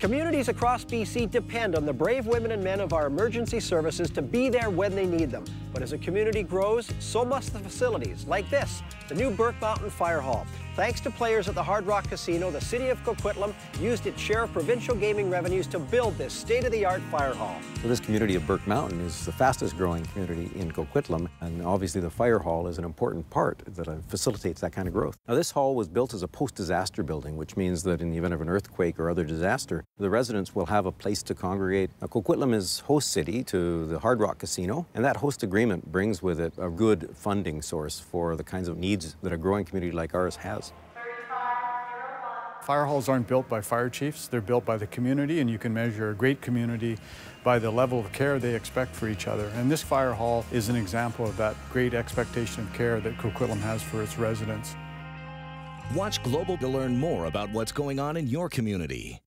Communities across BC depend on the brave women and men of our emergency services to be there when they need them. But as a community grows, so must the facilities, like this, the new Burke Mountain Fire Hall. Thanks to players at the Hard Rock Casino, the City of Coquitlam used its share of provincial gaming revenues to build this state-of-the-art fire hall. So this community of Burke Mountain is the fastest growing community in Coquitlam, and obviously the fire hall is an important part that uh, facilitates that kind of growth. Now this hall was built as a post-disaster building, which means that in the event of an earthquake or other disaster, the residents will have a place to congregate. Now, Coquitlam is host city to the Hard Rock Casino, and that host agreement brings with it a good funding source for the kinds of needs that a growing community like ours has. Fire halls aren't built by fire chiefs, they're built by the community, and you can measure a great community by the level of care they expect for each other. And this fire hall is an example of that great expectation of care that Coquitlam has for its residents. Watch Global to learn more about what's going on in your community.